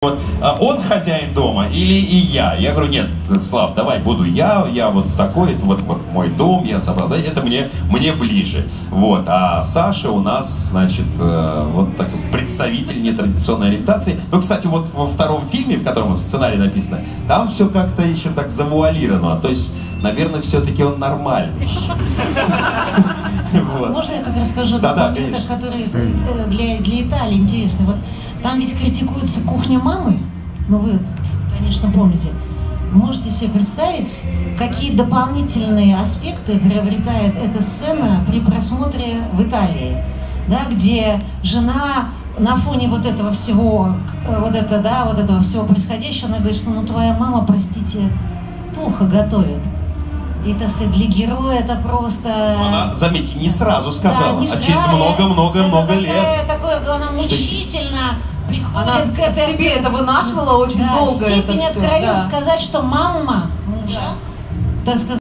Вот, а он хозяин дома или и я? Я говорю, нет, Слав, давай буду я, я вот такой, это вот, вот мой дом, я собрал, это мне, мне ближе. Вот, а Саша у нас, значит, э, вот так представитель нетрадиционной ориентации. Ну, кстати, вот во втором фильме, в котором в сценарии написано, там все как-то еще так завуалировано. То есть, наверное, все-таки он нормальный. Вот. Можно я как расскажу о да, моментах, да, которые э, для, для Италии интересны? Вот там ведь критикуется кухня мамы, ну вы, конечно, помните. Можете себе представить, какие дополнительные аспекты приобретает эта сцена при просмотре в Италии, да, где жена на фоне вот этого всего, э, вот это, да, вот этого всего происходящего, она говорит, что ну твоя мама, простите, плохо готовит. И, так сказать, для героя это просто... Она, заметьте, не сразу сказала, да, не а сразу. через много-много-много лет. Такое, она мучительно приходит она к этой... себе это вынашивала очень да, долго. Степень откровенно да. сказать, что мама мужа, так сказать,